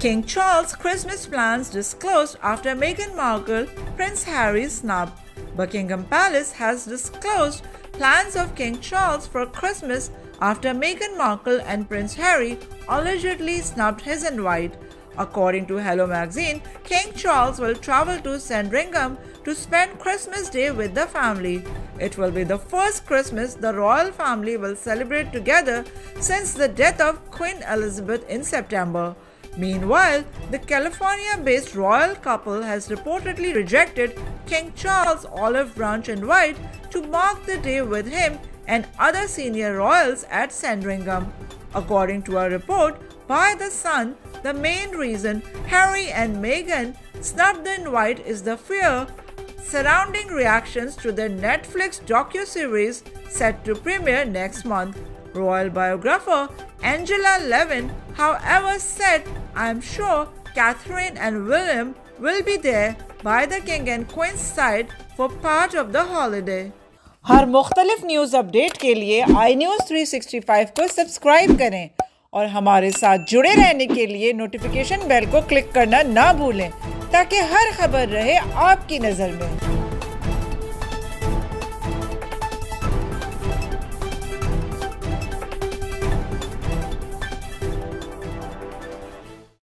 King Charles' Christmas plans disclosed after Meghan Markle, Prince Harry's snub. Buckingham Palace has disclosed plans of King Charles for Christmas after Meghan Markle and Prince Harry allegedly snubbed his invite. According to Hello magazine, King Charles will travel to Sandringham to spend Christmas Day with the family. It will be the first Christmas the royal family will celebrate together since the death of Queen Elizabeth in September. Meanwhile, the California based royal couple has reportedly rejected King Charles' olive branch and invite to mark the day with him and other senior royals at Sandringham. According to a report by The Sun, the main reason Harry and Meghan snubbed the invite is the fear surrounding reactions to the Netflix docu-series set to premiere next month. Royal biographer Angela Levin, however, said, I'm sure Catherine and William will be there by the king and queen's side for part of the holiday. हर मुख्तलिफ़ news update के लिए I news three को subscribe करें और हमारे साथ जुड़े रहने के लिए नोटिफिकेशन बेल को क्लिक करना ना भूलें ताकि हर खबर रहे आपकी नज़र में